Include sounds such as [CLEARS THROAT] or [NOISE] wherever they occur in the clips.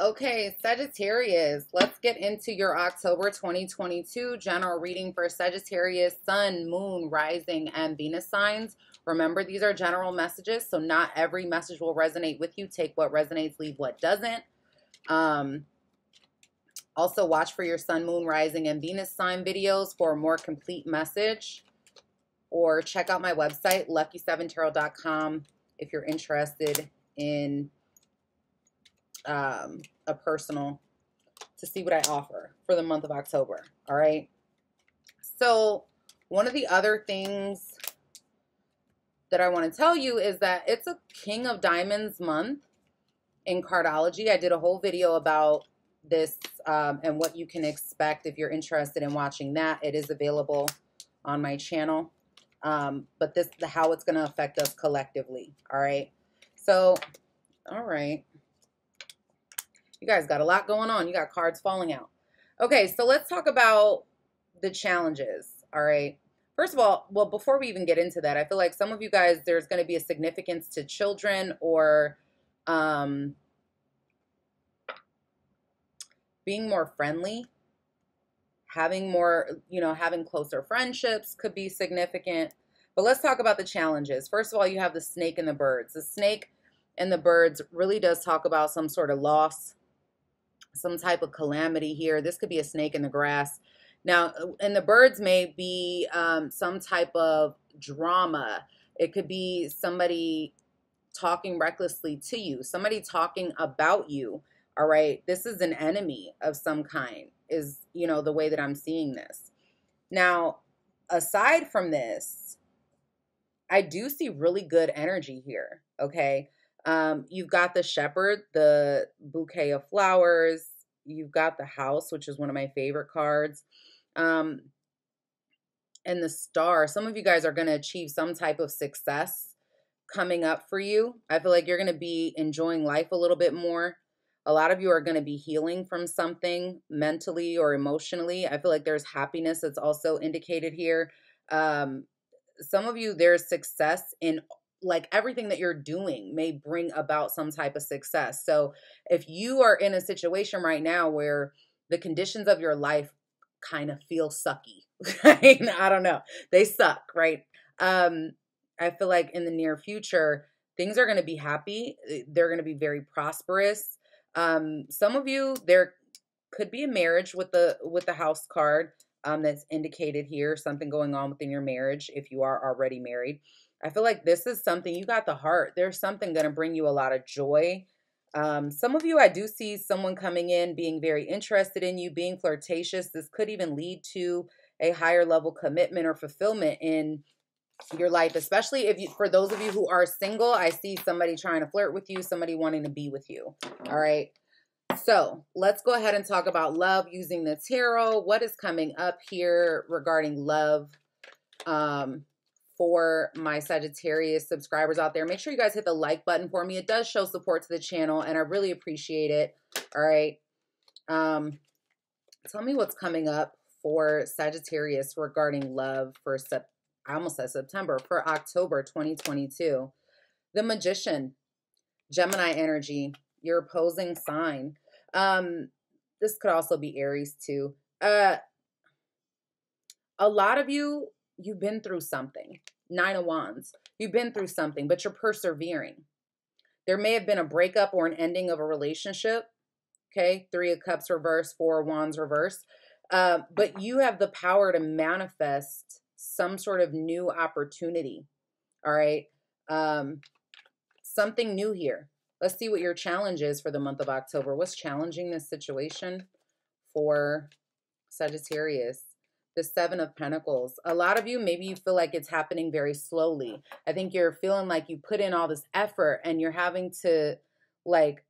Okay, Sagittarius, let's get into your October 2022 general reading for Sagittarius, Sun, Moon, Rising, and Venus signs. Remember, these are general messages, so not every message will resonate with you. Take what resonates, leave what doesn't. Um, also, watch for your Sun, Moon, Rising, and Venus sign videos for a more complete message. Or check out my website, luckii7tarot.com, if you're interested in um, a personal to see what I offer for the month of October. All right. So, one of the other things that I want to tell you is that it's a King of Diamonds month in cardology. I did a whole video about this um, and what you can expect if you're interested in watching that. It is available on my channel. Um, but this the how it's going to affect us collectively. All right. So, all right. You guys got a lot going on. You got cards falling out. Okay, so let's talk about the challenges. All right. First of all, well, before we even get into that, I feel like some of you guys, there's going to be a significance to children or um, being more friendly, having more, you know, having closer friendships could be significant. But let's talk about the challenges. First of all, you have the snake and the birds. The snake and the birds really does talk about some sort of loss, some type of calamity here. This could be a snake in the grass. Now, and the birds may be um, some type of drama. It could be somebody talking recklessly to you, somebody talking about you. All right. This is an enemy of some kind, is, you know, the way that I'm seeing this. Now, aside from this, I do see really good energy here. Okay. Um, you've got the shepherd, the bouquet of flowers. You've got the house, which is one of my favorite cards. Um, and the star. Some of you guys are going to achieve some type of success coming up for you. I feel like you're going to be enjoying life a little bit more. A lot of you are going to be healing from something mentally or emotionally. I feel like there's happiness that's also indicated here. Um, some of you, there's success in like everything that you're doing may bring about some type of success. So if you are in a situation right now where the conditions of your life kind of feel sucky? [LAUGHS] I don't know. They suck, right? Um, I feel like in the near future, things are going to be happy. Eh, they're going to be very prosperous. Um, some of you, there could be a marriage with the with the house card um, that's indicated here. Something going on within your marriage if you are already married. I feel like this is something you got the heart. There's something going to bring you a lot of joy. Um, some of you, I do see someone coming in being very interested in you, being flirtatious. This could even lead to a higher level commitment or fulfillment in your life, especially if you, for those of you who are single, I see somebody trying to flirt with you, somebody wanting to be with you. All right. So let's go ahead and talk about love using the tarot. What is coming up here regarding love? Um, for my Sagittarius subscribers out there. Make sure you guys hit the like button for me. It does show support to the channel, and I really appreciate it. All right. Um, tell me what's coming up for Sagittarius regarding love for Sep I almost said September, for October 2022. The Magician, Gemini energy, your opposing sign. Um, this could also be Aries too. Uh, a lot of you you've been through something. Nine of Wands. You've been through something, but you're persevering. There may have been a breakup or an ending of a relationship. Okay. Three of Cups reverse, Four of Wands reverse. Uh, but you have the power to manifest some sort of new opportunity. All right. Um, something new here. Let's see what your challenge is for the month of October. What's challenging this situation for Sagittarius? The seven of pentacles a lot of you maybe you feel like it's happening very slowly. I think you're feeling like you put in all this effort and you're having to like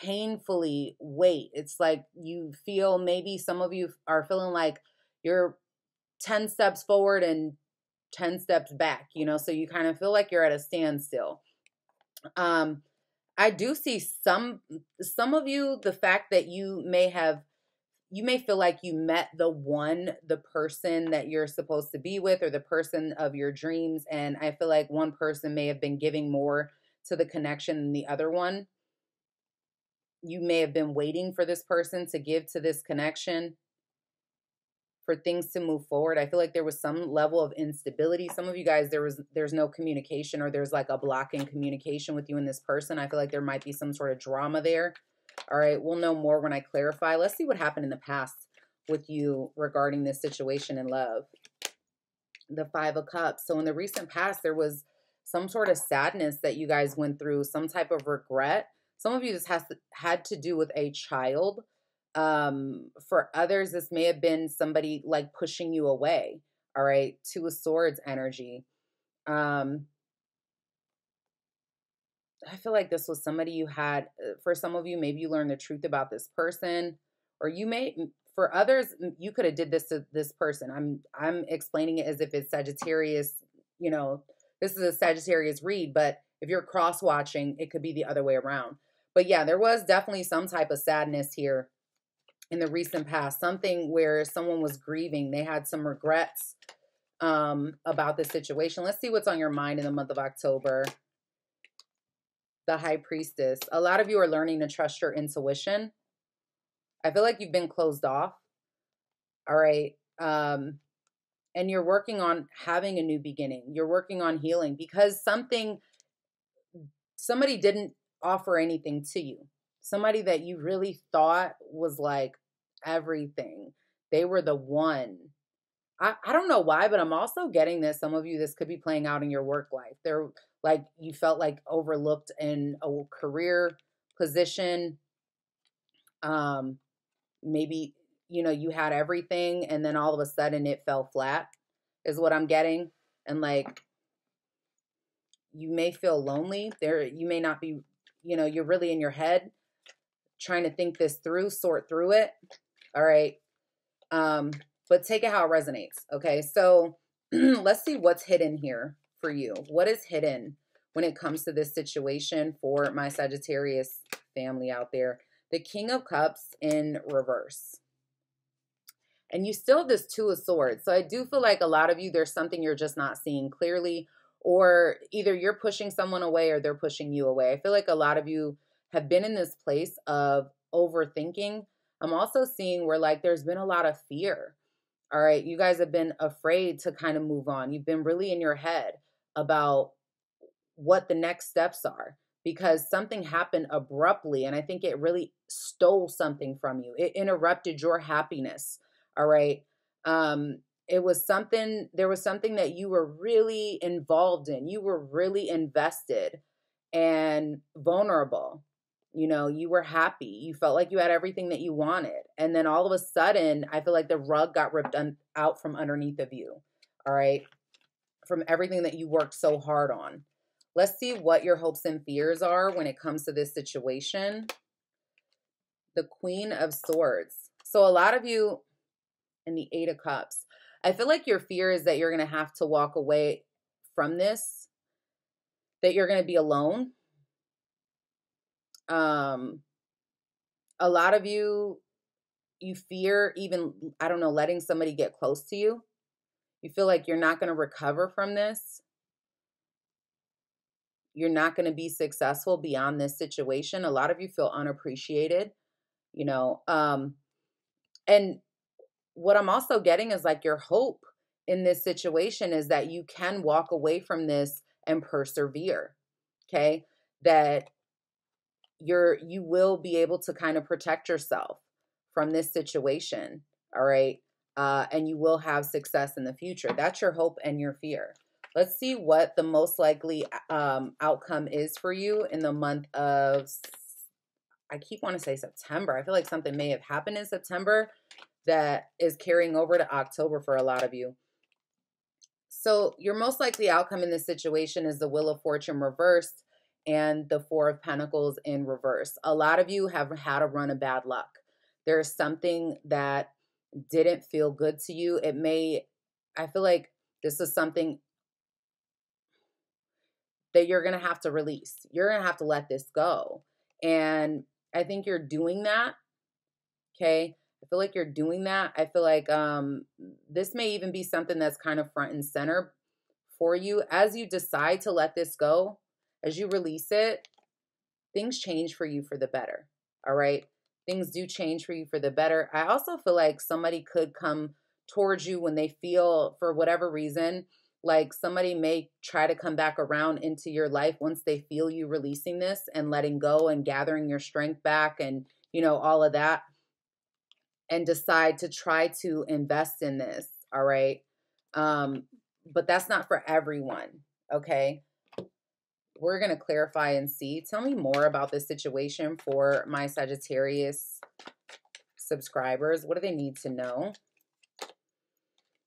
painfully wait. It's like you feel maybe some of you are feeling like you're 10 steps forward and 10 steps back you know? So you kind of feel like you're at a standstill. Um i do see some some of you the fact that you may have you may feel like you met the one, the person that you're supposed to be with, or the person of your dreams. And I feel like one person may have been giving more to the connection than the other one. you may have been waiting for this person to give to this connection for things to move forward. I feel like there was some level of instability. Some of you guys there was there's no communication or there's like a block in communication with you and this person. I feel like there might be some sort of drama there. All right, we'll know more when I clarify. Let's see what happened in the past with you regarding this situation in love. The 5 of cups. So in the recent past there was some sort of sadness that you guys went through, some type of regret. Some of you this has to, had to do with a child um, for others, this may have been somebody like pushing you away. All right. Two of Swords energy. Um, I feel like this was somebody you had, uh, for some of you, maybe you learned the truth about this person, or you may, for others, you could have did this to this person. I'm, I'm explaining it as if it's Sagittarius, you know, this is a Sagittarius read, but if you're cross watching, it could be the other way around. But yeah, there was definitely some type of sadness here in the recent past, something where someone was grieving, they had some regrets um, about the situation. Let's see what's on your mind in the month of October. The High Priestess. A lot of you are learning to trust your intuition. I feel like you've been closed off. All right. Um, and you're working on having a new beginning. You're working on healing because something, somebody didn't offer anything to you somebody that you really thought was like everything. They were the one. I, I don't know why, but I'm also getting this. Some of you, this could be playing out in your work life. They're like, you felt like overlooked in a career position. Um, maybe, you know, you had everything and then all of a sudden it fell flat, is what I'm getting. And like, you may feel lonely. There, you may not be, you know, you're really in your head trying to think this through, sort through it. All right. Um, but take it how it resonates. Okay. So [CLEARS THROAT] let's see what's hidden here for you. What is hidden when it comes to this situation for my Sagittarius family out there? The King of Cups in reverse. And you still have this Two of Swords. So I do feel like a lot of you, there's something you're just not seeing clearly, or either you're pushing someone away or they're pushing you away. I feel like a lot of you have been in this place of overthinking, I'm also seeing where like there's been a lot of fear. All right, you guys have been afraid to kind of move on. You've been really in your head about what the next steps are because something happened abruptly and I think it really stole something from you. It interrupted your happiness. All right. Um it was something there was something that you were really involved in. You were really invested and vulnerable you know you were happy you felt like you had everything that you wanted and then all of a sudden i feel like the rug got ripped un- out from underneath of you all right? From everything that you worked so hard on. Let's see what your hopes and fears are when it comes to this situation. The queen of swords. So a lot of you in the eight of cups. I feel like your fear is that you're going to have to walk away from this that you're going to be alone um a lot of you you fear even i don't know letting somebody get close to you. You feel like you're not going to recover from this. You're not going to be successful beyond this situation. A lot of you feel unappreciated you know um and what i'm also getting is like your hope in this situation is that you can walk away from this and persevere okay? That you're you will be able to kind of protect yourself from this situation all right uh, and you will have success in the future. That's your hope and your fear. Let's see what the most likely um, outcome is for you in the month of i keep want to say september. I feel like something may have happened in september that is carrying over to october for a lot of you. So your most likely outcome in this situation is the wheel of fortune reversed and the Four of Pentacles in reverse. A lot of you have had a run of bad luck. There's something that didn't feel good to you. It may, I feel like this is something that you're going to have to release. You're going to have to let this go. And I think you're doing that. Okay. I feel like you're doing that. I feel like um, this may even be something that's kind of front and center for you as you decide to let this go as you release it, things change for you for the better. All right. Things do change for you for the better. I also feel like somebody could come towards you when they feel, for whatever reason, like somebody may try to come back around into your life once they feel you releasing this and letting go and gathering your strength back and, you know, all of that and decide to try to invest in this. All right. Um, but that's not for everyone. Okay. We're going to clarify and see. Tell me more about this situation for my Sagittarius subscribers. What do they need to know?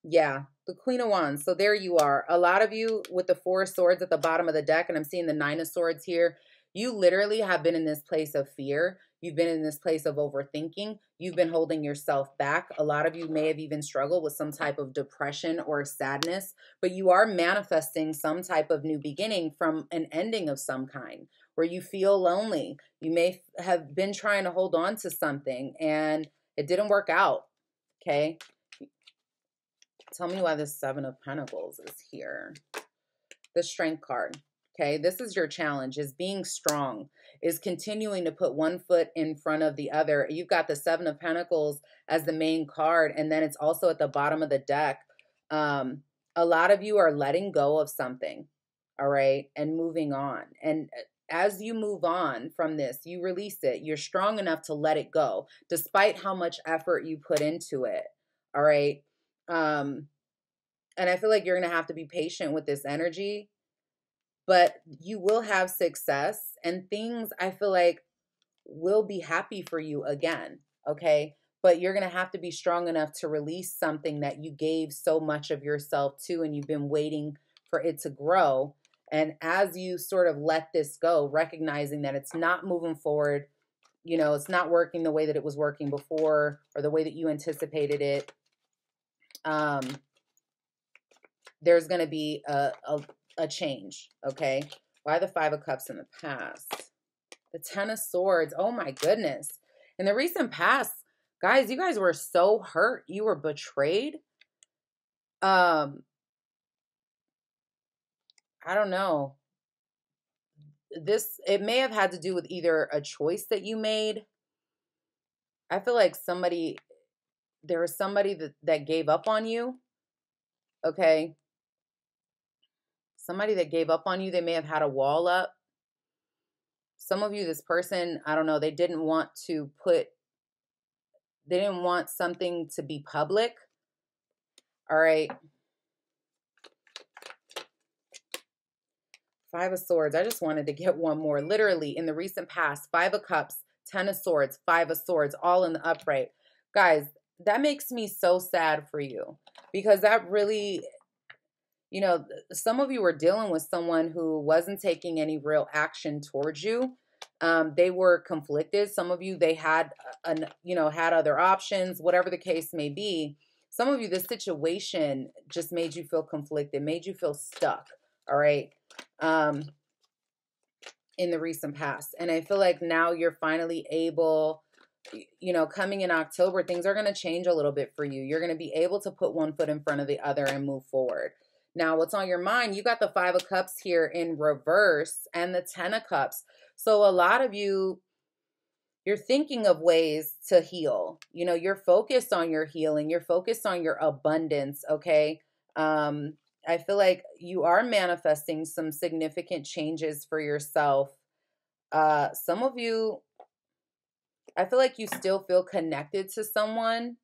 Yeah, the Queen of Wands. So there you are. A lot of you with the Four Swords at the bottom of the deck, and I'm seeing the Nine of Swords here. You literally have been in this place of fear. You've been in this place of overthinking. You've been holding yourself back. A lot of you may have even struggled with some type of depression or sadness, but you are manifesting some type of new beginning from an ending of some kind where you feel lonely. You may have been trying to hold on to something and it didn't work out. Okay. Tell me why the Seven of Pentacles is here. The Strength card. Okay, this is your challenge is being strong, is continuing to put one foot in front of the other. You've got the Seven of Pentacles as the main card, and then it's also at the bottom of the deck. Um, a lot of you are letting go of something, all right, and moving on. And uh, as you move on from this, you release it. You're strong enough to let it go, despite how much effort you put into it, all right. Um, and I feel like you're going to have to be patient with this energy, but you will have success and things I feel like will be happy for you again. Okay. But you're going to have to be strong enough to release something that you gave so much of yourself to and you've been waiting for it to grow. And as you sort of let this go, recognizing that it's not moving forward, you know, it's not working the way that it was working before or the way that you anticipated it, um, there's going to be a, a, a change. Okay. Why the Five of Cups in the past? The Ten of Swords. Oh my goodness. In the recent past, guys, you guys were so hurt. You were betrayed. Um, I don't know. This, it may have had to do with either a choice that you made. I feel like somebody there was somebody that, that gave up on you, okay? Somebody that gave up on you, they may have had a wall up. Some of you, this person, I don't know, they didn't want to put, they didn't want something to be public. All right. Five of Swords. I just wanted to get one more. Literally, in the recent past, Five of Cups, Ten of Swords, Five of Swords, all in the upright. Guys, that makes me so sad for you because that really you know some of you were dealing with someone who wasn't taking any real action towards you um, they were conflicted some of you they had an you know had other options whatever the case may be some of you this situation just made you feel conflicted made you feel stuck all right um in the recent past and i feel like now you're finally able you know, coming in October, things are going to change a little bit for you. You're going to be able to put one foot in front of the other and move forward. Now, what's on your mind? You got the Five of Cups here in reverse and the Ten of Cups. So, a lot of you, you're thinking of ways to heal. You know, you're focused on your healing, you're focused on your abundance, okay? Um, I feel like you are manifesting some significant changes for yourself. Uh, some of you I feel like you still feel connected to someone,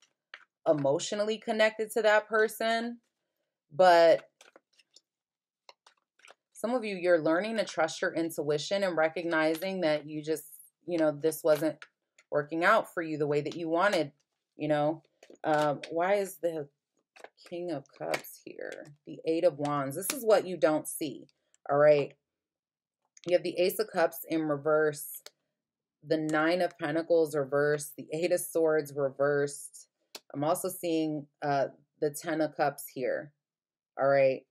emotionally connected to that person, but some of you, you're learning to trust your intuition and recognizing that you just, you know, this wasn't working out for you the way that you wanted, you know. Um, why is the King of Cups here? The Eight of Wands. This is what you don't see, all right? You have the Ace of Cups in reverse the Nine of Pentacles reversed, the Eight of Swords reversed. I'm also seeing uh, the Ten of Cups here. All right.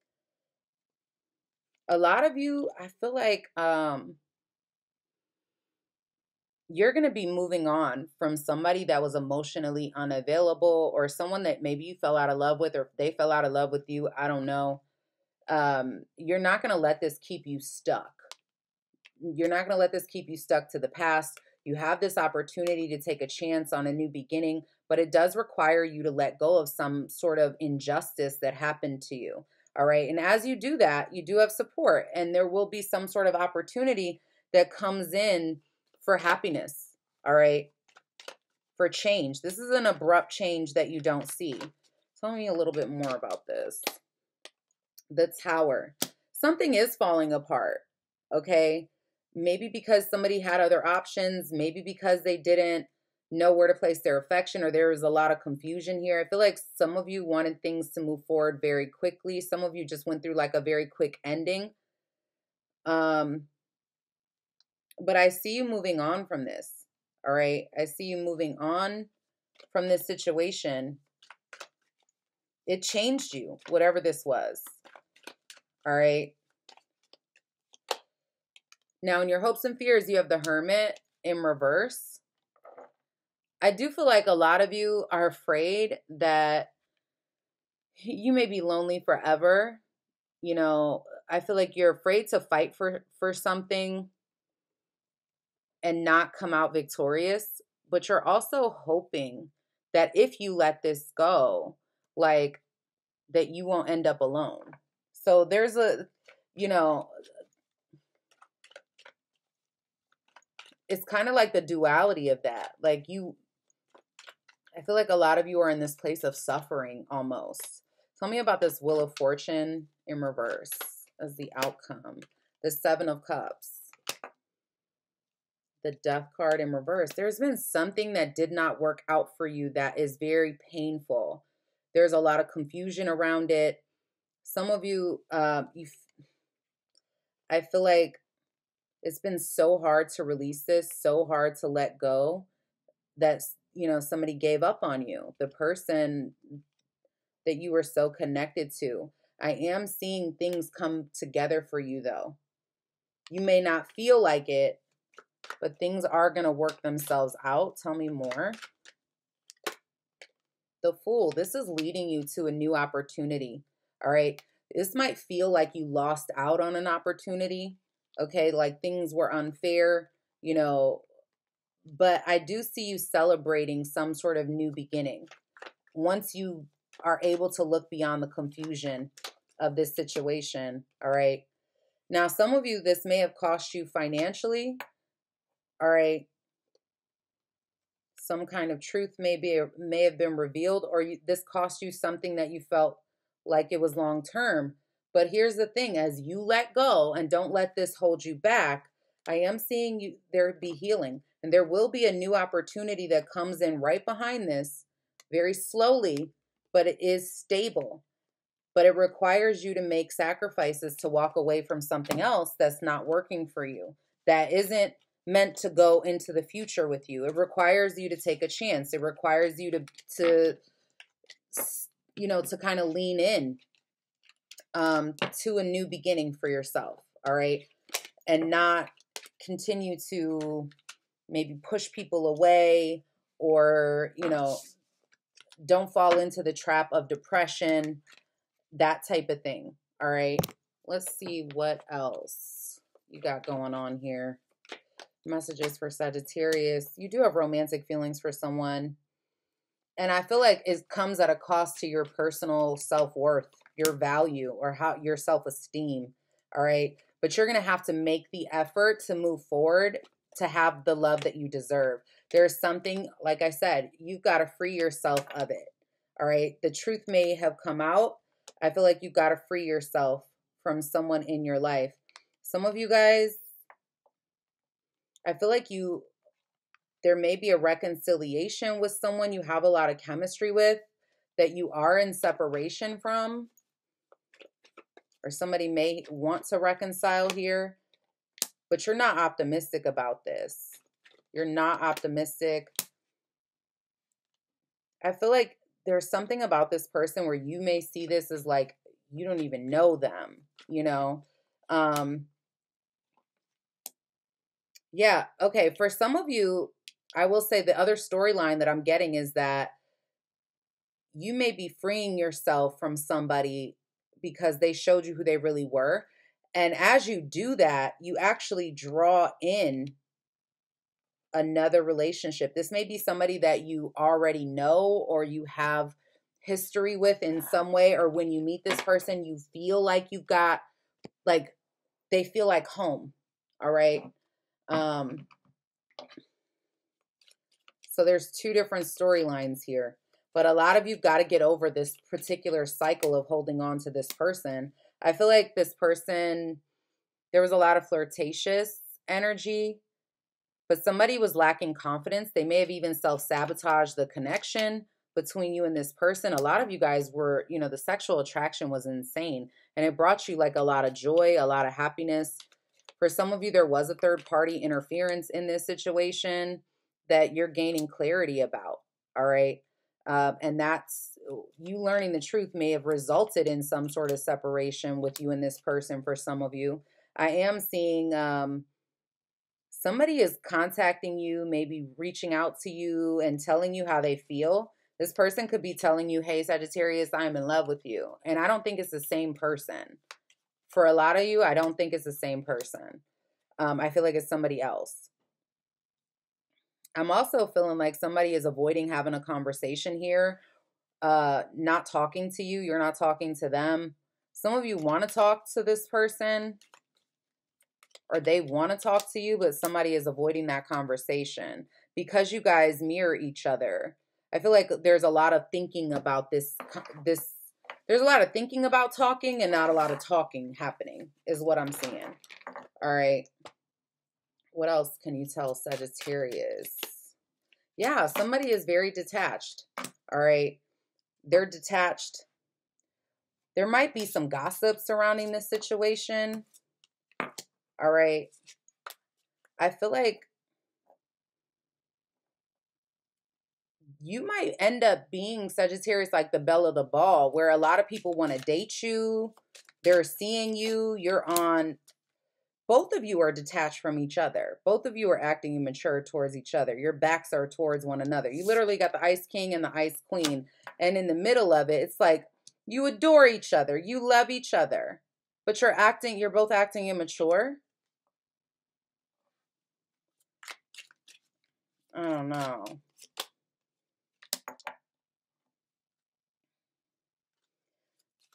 A lot of you, I feel like um, you're going to be moving on from somebody that was emotionally unavailable or someone that maybe you fell out of love with or they fell out of love with you. I don't know. Um, you're not going to let this keep you stuck you're not going to let this keep you stuck to the past. You have this opportunity to take a chance on a new beginning, but it does require you to let go of some sort of injustice that happened to you. All right. And as you do that, you do have support, and there will be some sort of opportunity that comes in for happiness. All right. For change. This is an abrupt change that you don't see. Tell me a little bit more about this. The tower. Something is falling apart. Okay. Maybe because somebody had other options, maybe because they didn't know where to place their affection or there was a lot of confusion here. I feel like some of you wanted things to move forward very quickly. Some of you just went through like a very quick ending. Um but I see you moving on from this. All right? I see you moving on from this situation. It changed you, whatever this was. All right? Now, in your hopes and fears, you have the hermit in reverse. I do feel like a lot of you are afraid that [LAUGHS] you may be lonely forever. You know, I feel like you're afraid to fight for for something and not come out victorious, but you're also hoping that if you let this go, like that you won't end up alone. So there's a you know, it's kind of like the duality of that. Like you I feel like a lot of you are in this place of suffering almost. Tell me about this Wheel of Fortune in reverse as the outcome. The Seven of Cups. The Death card in reverse. There's been something that did not work out for you that is very painful. There's a lot of confusion around it. Some of you, uh, you, I feel like it's been so hard to release this, so hard to let go that you know somebody gave up on you the person that you were so connected to. I am seeing things come together for you though. You may not feel like it but things are going to work themselves out. Tell me more. The fool this is leading you to a new opportunity all right? This might feel like you lost out on an opportunity okay? Like things were unfair you know but I do see you celebrating some sort of new beginning. Once you are able to look beyond the confusion of this situation, all right? Now, some of you, this may have cost you financially, all right? Some kind of truth may, be, may have been revealed, or you, this cost you something that you felt like it was long term. But here's the thing as you let go and don't let this hold you back, I am seeing you there be healing. And there will be a new opportunity that comes in right behind this very slowly, but it is stable. But it requires you to make sacrifices to walk away from something else that's not working for you, that isn't meant to go into the future with you. It requires you to take a chance. It requires you to to you know, to kind of lean in um to a new beginning for yourself, all right? And not continue to maybe push people away or, you know, don't fall into the trap of depression, that type of thing. All right. Let's see what else you got going on here. Messages for Sagittarius. You do have romantic feelings for someone. And I feel like it comes at a cost to your personal self worth, your value, or how your self esteem. All right. But you're going to have to make the effort to move forward to have the love that you deserve. There's something, like I said, you've got to free yourself of it. All right. The truth may have come out. I feel like you've got to free yourself from someone in your life. Some of you guys, I feel like you, there may be a reconciliation with someone you have a lot of chemistry with that you are in separation from, or somebody may want to reconcile here but you're not optimistic about this. You're not optimistic. I feel like there's something about this person where you may see this as like you don't even know them, you know. Um Yeah, okay, for some of you, I will say the other storyline that I'm getting is that you may be freeing yourself from somebody because they showed you who they really were and as you do that, you actually draw in another relationship. This may be somebody that you already know or you have history with in some way, or when you meet this person, you feel like you've got, like, they feel like home. All right. Um, so there's two different storylines here. But a lot of you've got to get over this particular cycle of holding on to this person. I feel like this person, there was a lot of flirtatious energy, but somebody was lacking confidence. They may have even self sabotaged the connection between you and this person. A lot of you guys were, you know, the sexual attraction was insane and it brought you like a lot of joy, a lot of happiness. For some of you, there was a third party interference in this situation that you're gaining clarity about. All right. Uh, and that's you learning the truth may have resulted in some sort of separation with you and this person for some of you. I am seeing um, somebody is contacting you, maybe reaching out to you and telling you how they feel. This person could be telling you, hey, Sagittarius, I'm in love with you. And I don't think it's the same person. For a lot of you, I don't think it's the same person. Um, I feel like it's somebody else. I'm also feeling like somebody is avoiding having a conversation here, uh, not talking to you. You're not talking to them. Some of you want to talk to this person or they want to talk to you, but somebody is avoiding that conversation because you guys mirror each other. I feel like there's a lot of thinking about this this there's a lot of thinking about talking and not a lot of talking happening is what I'm seeing. All right. What else can you tell Sagittarius? Yeah, somebody is very detached. All right. They're detached. There might be some gossip surrounding this situation. All right. I feel like you might end up being Sagittarius like the belle of the ball, where a lot of people want to date you. They're seeing you. You're on both of you are detached from each other. Both of you are acting immature towards each other. Your backs are towards one another. You literally got the Ice King and the Ice Queen. And in the middle of it, it's like you adore each other. You love each other. But you're acting, you're both acting immature. I don't know.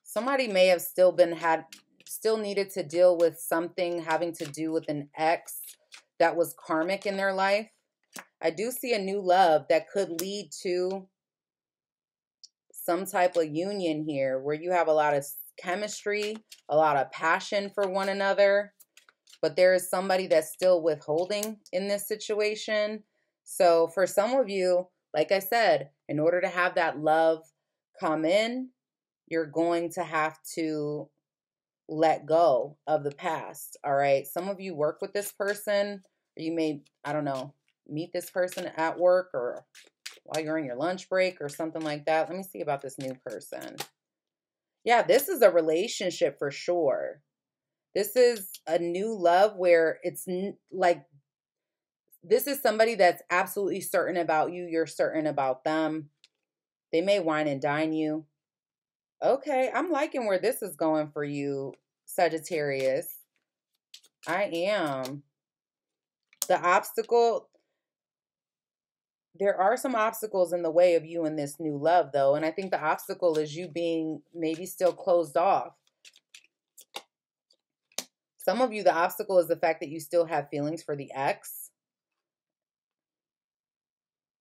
Somebody may have still been had still needed to deal with something having to do with an ex that was karmic in their life. I do see a new love that could lead to some type of union here where you have a lot of chemistry, a lot of passion for one another, but there is somebody that's still withholding in this situation. So, for some of you, like I said, in order to have that love come in, you're going to have to let go of the past. All right. Some of you work with this person, or you may, I don't know, meet this person at work or while you're on your lunch break or something like that. Let me see about this new person. Yeah, this is a relationship for sure. This is a new love where it's like, this is somebody that's absolutely certain about you. You're certain about them. They may wine and dine you. Okay, I'm liking where this is going for you, Sagittarius. I am. The obstacle, there are some obstacles in the way of you and this new love, though. And I think the obstacle is you being maybe still closed off. Some of you, the obstacle is the fact that you still have feelings for the ex.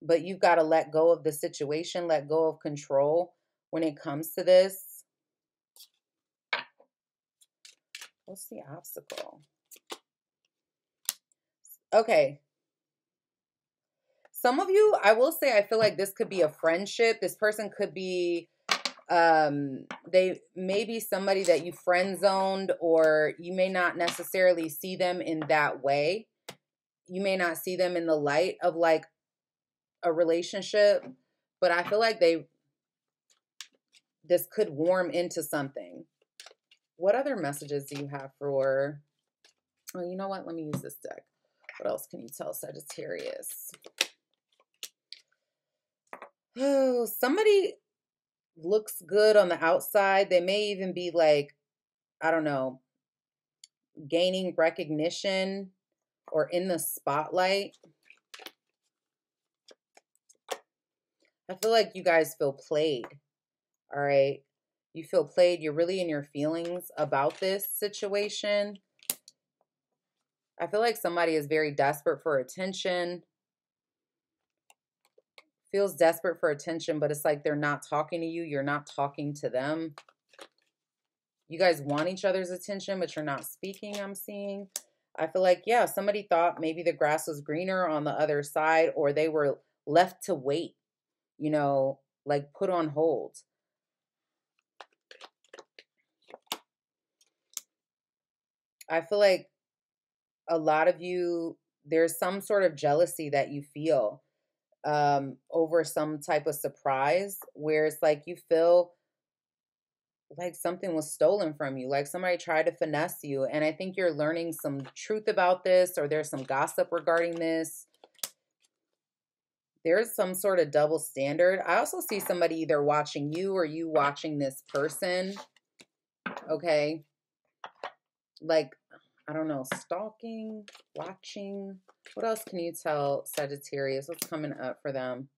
But you've got to let go of the situation, let go of control when it comes to this. What's the obstacle? Okay. Some of you, I will say, I feel like this could be a friendship. This person could be, um, they may be somebody that you friend zoned, or you may not necessarily see them in that way. You may not see them in the light of like a relationship, but I feel like they this could warm into something. What other messages do you have for, Oh, you know what? Let me use this deck. What else can you tell Sagittarius? Oh, somebody looks good on the outside. They may even be like, I don't know, gaining recognition or in the spotlight. I feel like you guys feel played all right. You feel played. You're really in your feelings about this situation. I feel like somebody is very desperate for attention. Feels desperate for attention, but it's like they're not talking to you. You're not talking to them. You guys want each other's attention, but you're not speaking, I'm seeing. I feel like, yeah, somebody thought maybe the grass was greener on the other side, or they were left to wait, you know, like put on hold. I feel like a lot of you, there's some sort of jealousy that you feel um, over some type of surprise where it's like you feel like something was stolen from you, like somebody tried to finesse you. And I think you're learning some truth about this, or there's some gossip regarding this. There's some sort of double standard. I also see somebody either watching you or you watching this person. Okay. Like, I don't know, stalking, watching. What else can you tell Sagittarius? What's coming up for them?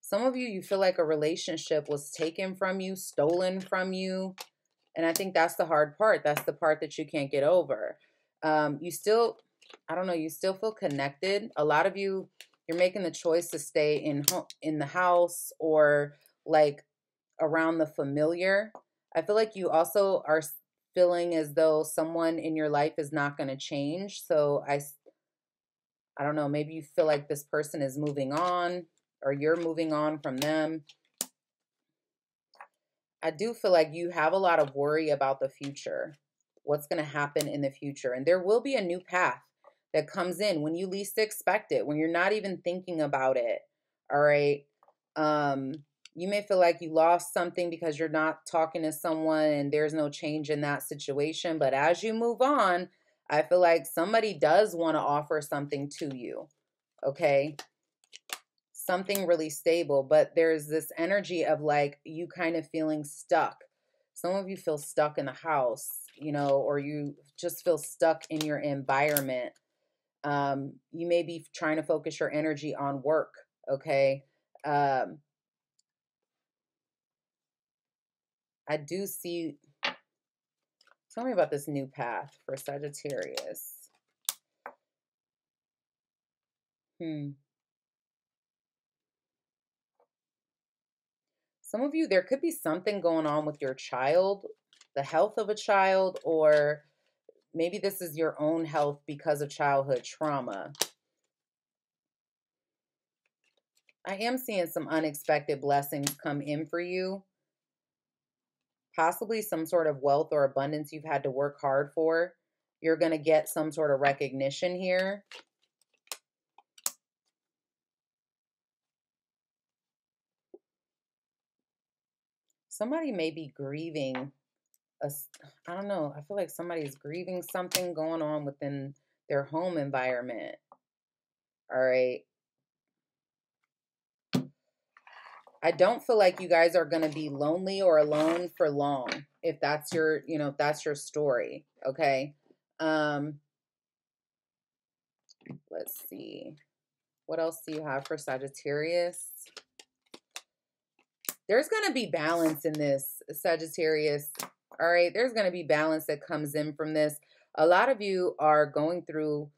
Some of you, you feel like a relationship was taken from you, stolen from you. And I think that's the hard part. That's the part that you can't get over. Um, you still, I don't know, you still feel connected. A lot of you, you're making the choice to stay in home, in the house or like around the familiar. I feel like you also are feeling as though someone in your life is not going to change. So I I don't know, maybe you feel like this person is moving on or you're moving on from them. I do feel like you have a lot of worry about the future, what's going to happen in the future. And there will be a new path that comes in when you least expect it, when you're not even thinking about it. All right. Um, you may feel like you lost something because you're not talking to someone and there's no change in that situation. But as you move on, I feel like somebody does want to offer something to you. Okay something really stable, but there's this energy of like you kind of feeling stuck. Some of you feel stuck in the house, you know, or you just feel stuck in your environment. Um, you may be trying to focus your energy on work, okay? Um, I do see. Tell me about this new path for Sagittarius. Hmm. some of you, there could be something going on with your child, the health of a child, or maybe this is your own health because of childhood trauma. I am seeing some unexpected blessings come in for you. Possibly some sort of wealth or abundance you've had to work hard for. You're going to get some sort of recognition here. somebody may be grieving a, I don't know. I feel like somebody's grieving something going on within their home environment. All right. I don't feel like you guys are going to be lonely or alone for long if that's your, you know, if that's your story, okay? Um let's see. What else do you have for Sagittarius? there's going to be balance in this, Sagittarius. All right, there's going to be balance that comes in from this. A lot of you are going through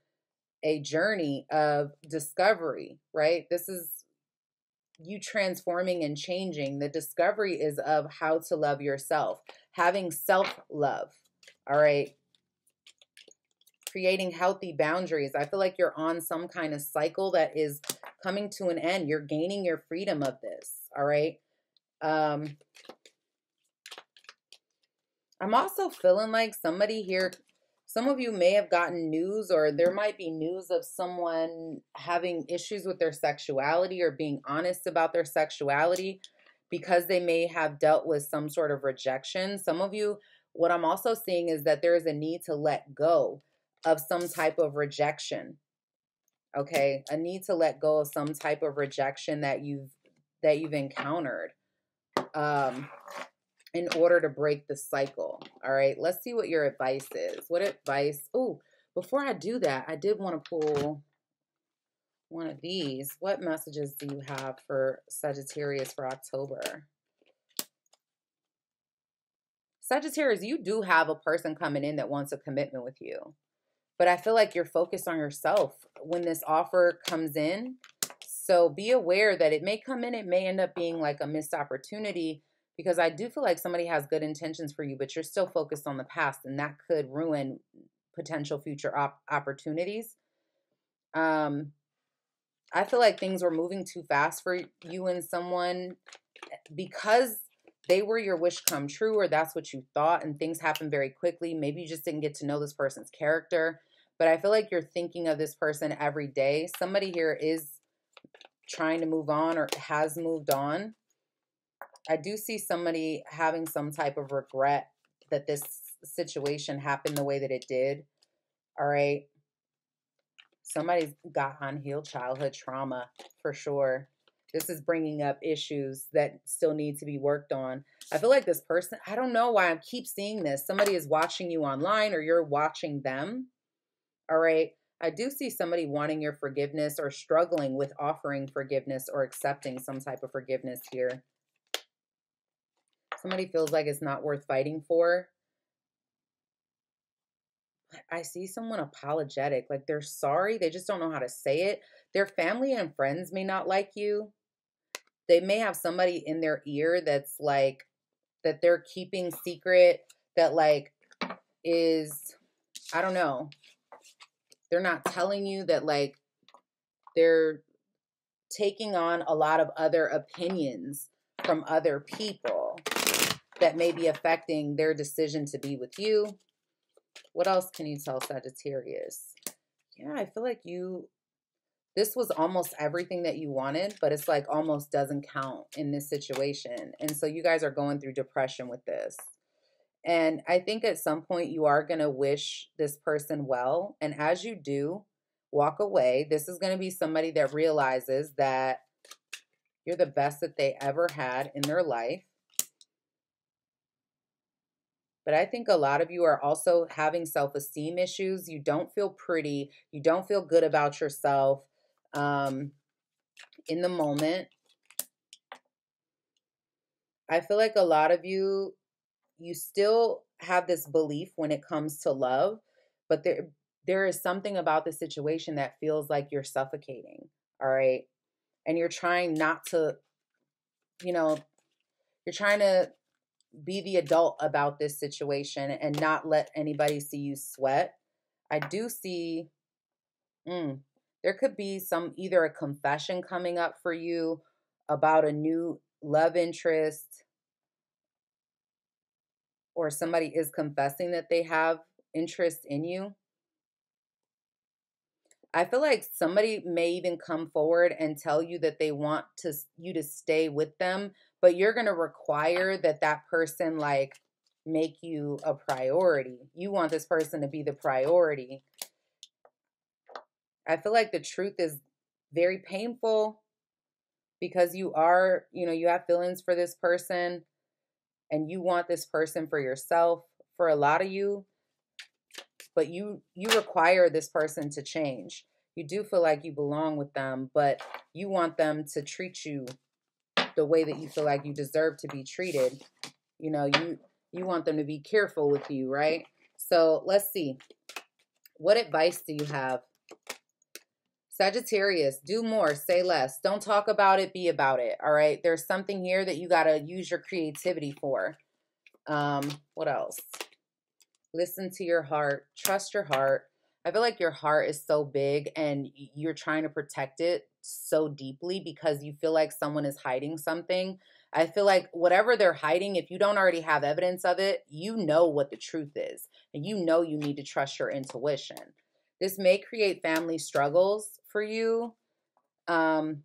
a journey of discovery, right? This is you transforming and changing. The discovery is of how to love yourself, having self love. All right. Creating healthy boundaries. I feel like you're on some kind of cycle that is coming to an end. You're gaining your freedom of this. All right. Um, I'm also feeling like somebody here, some of you may have gotten news, or there might be news of someone having issues with their sexuality or being honest about their sexuality because they may have dealt with some sort of rejection. Some of you, what I'm also seeing is that there is a need to let go of some type of rejection. Okay, a need to let go of some type of rejection that you've that you've encountered um, in order to break the cycle. All right, let's see what your advice is. What advice? Oh, before I do that, I did want to pull one of these. What messages do you have for Sagittarius for October? Sagittarius, you do have a person coming in that wants a commitment with you. But I feel like you're focused on yourself when this offer comes in. So be aware that it may come in, it may end up being like a missed opportunity because I do feel like somebody has good intentions for you, but you're still focused on the past and that could ruin potential future op- opportunities. Um, I feel like things were moving too fast for you and someone eh, because they were your wish come true or that's what you thought and things happen very quickly. Maybe you just didn't get to know this person's character, but I feel like you're thinking of this person every day. Somebody here is trying to move on or has moved on. I do see somebody having some type of regret that this situation happened the way that it did. All right. Somebody's got unhealed childhood trauma for sure. This is bringing up issues that still need to be worked on. I feel like this person, I don't know why I keep seeing this. Somebody is watching you online or you're watching them. All right. I do see somebody wanting your forgiveness or struggling with offering forgiveness or accepting some type of forgiveness here. Somebody feels like it's not worth fighting for. I see someone apologetic, like they're sorry, they just don't know how to say it. Their family and friends may not like you. They may have somebody in their ear that's like, that they're keeping secret, that like is, I don't know, they're not telling you that like they're taking on a lot of other opinions from other people that may be affecting their decision to be with you what else can you tell Sagittarius? Yeah, I feel like you, this was almost everything that you wanted, but it's like almost doesn't count in this situation. And so you guys are going through depression with this. And I think at some point you are going to wish this person well. And as you do, walk away. This is going to be somebody that realizes that you're the best that they ever had in their life but I think a lot of you are also having self esteem issues. You don't feel pretty. You don't feel good about yourself um, in the moment. I feel like a lot of you, you still have this belief when it comes to love, but there, there is something about the situation that feels like you're suffocating. All right. And you're trying not to, you know, you're trying to be the adult about this situation and not let anybody see you sweat. I do see mm, there could be some either a confession coming up for you about a new love interest or somebody is confessing that they have interest in you. I feel like somebody may even come forward and tell you that they want to you to stay with them, but you're going to require that that person like make you a priority. You want this person to be the priority. I feel like the truth is very painful because you are, you know, you have feelings for this person and you want this person for yourself for a lot of you but you you require this person to change you do feel like you belong with them but you want them to treat you the way that you feel like you deserve to be treated. You know, you you want them to be careful with you, right? So let's see. What advice do you have? Sagittarius, do more, say less. Don't talk about it, be about it. All right. There's something here that you got to use your creativity for. Um, what else? Listen to your heart, trust your heart. I feel like your heart is so big and you're trying to protect it so deeply because you feel like someone is hiding something. I feel like whatever they're hiding, if you don't already have evidence of it, you know what the truth is. And you know you need to trust your intuition. This may create family struggles for you. Um,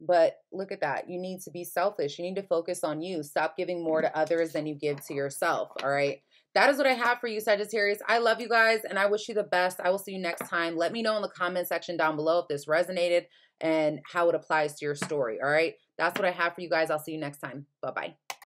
but look at that. You need to be selfish. You need to focus on you. Stop giving more to others than you give to yourself. All right that is what I have for you, Sagittarius. I love you guys and I wish you the best. I will see you next time. Let me know in the comment section down below if this resonated and how it applies to your story. All right. That's what I have for you guys. I'll see you next time. Bye bye.